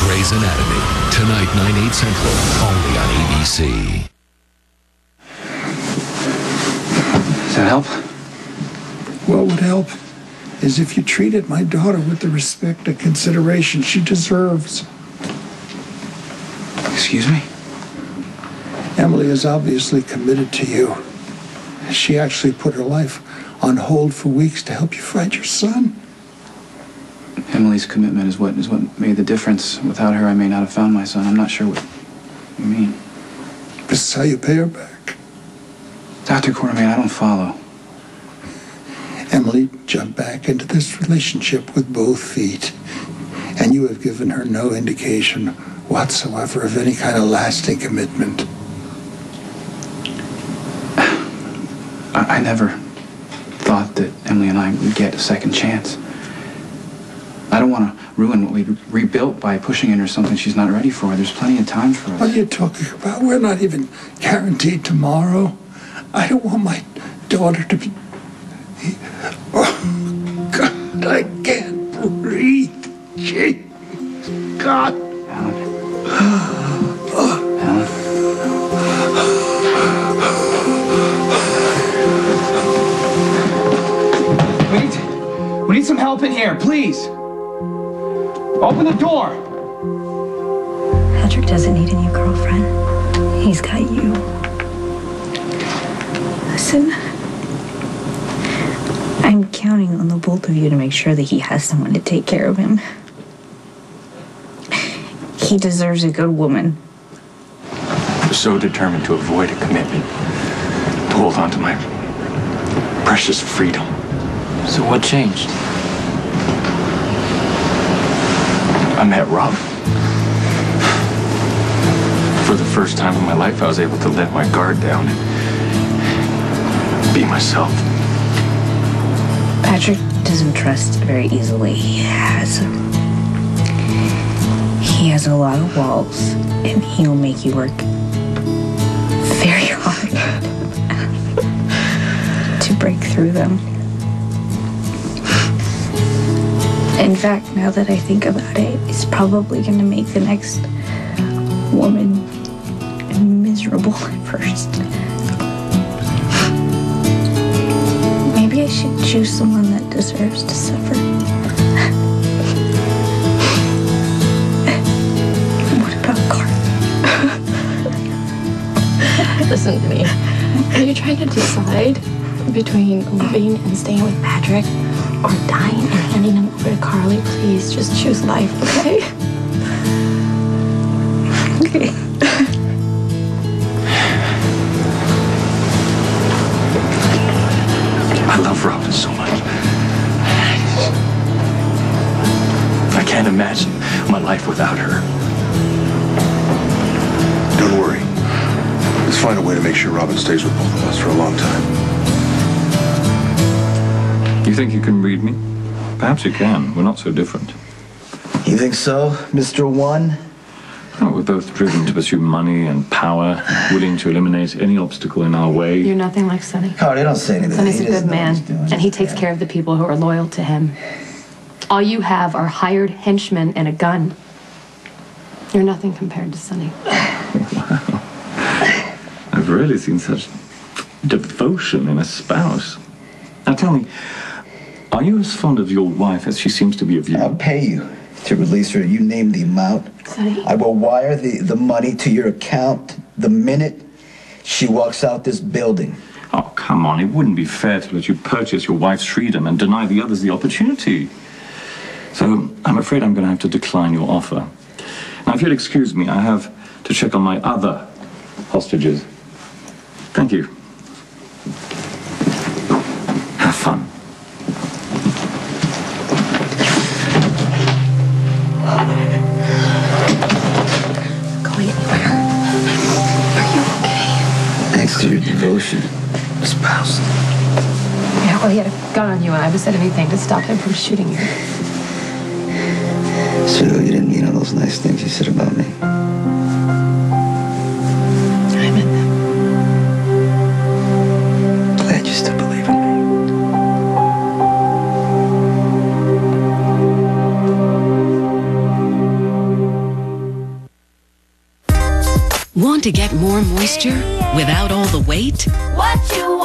Grey's Anatomy. Tonight, 9, 8 central, only on ABC. Does that help? What would help is if you treated my daughter with the respect and consideration she deserves. Excuse me? Emily is obviously committed to you. She actually put her life on hold for weeks to help you find your son. Emily's commitment is what is what made the difference. Without her, I may not have found my son. I'm not sure what you mean. This is how you pay her back. Dr. Quartermaine, I don't follow. Emily jumped back into this relationship with both feet, and you have given her no indication whatsoever of any kind of lasting commitment. I, I never thought that Emily and I would get a second chance. I don't want to ruin what we rebuilt by pushing into something she's not ready for. There's plenty of time for us. What are you talking about? We're not even guaranteed tomorrow. I don't want my daughter to be. Oh, God, I can't breathe. Gee, God. Alan. Alan. We need, we need some help in here, please. Open the door. Patrick doesn't need a new girlfriend. He's got you. Listen, I'm counting on the both of you to make sure that he has someone to take care of him. He deserves a good woman. was so determined to avoid a commitment, to hold on to my precious freedom. So what changed? I met Rob. For the first time in my life, I was able to let my guard down and be myself. Patrick doesn't trust very easily. He has um, he has a lot of walls, and he'll make you work very hard to break through them. In fact, now that I think about it, it's probably going to make the next woman miserable at first. Maybe I should choose someone that deserves to suffer. what about Carl? Listen to me. Are you trying to decide between living and staying with Patrick or dying and handing him over to Carly? Please just choose life, okay? Okay. I love Robin so much. I can't imagine my life without her. Don't worry. Let's find a way to make sure Robin stays with both of us for a long time. You think you can read me? Perhaps you can. We're not so different. You think so, Mr. One? Oh, we're both driven to pursue money and power, willing to eliminate any obstacle in our way. You're nothing like Sonny. Oh, they don't say anything. Sonny's He a good man, and he takes care of the people who are loyal to him. All you have are hired henchmen and a gun. You're nothing compared to Sonny. Wow. I've rarely seen such devotion in a spouse. Now tell me, are you as fond of your wife as she seems to be of you? I'll pay you to release her. You name the amount. Sonny? I will wire the, the money to your account the minute she walks out this building. Oh, come on. It wouldn't be fair to let you purchase your wife's freedom and deny the others the opportunity. So I'm afraid I'm going to have to decline your offer. Now, if you'll excuse me, I have to check on my other hostages. Thank you. Have fun. To your devotion, spouse. Yeah, well, he had a gun on you, and I haven't said anything to stop him from shooting you. So you didn't mean all those nice things you said about me. I meant them. Glad you still believe in me. Want to get more moisture without all the weight? What you want?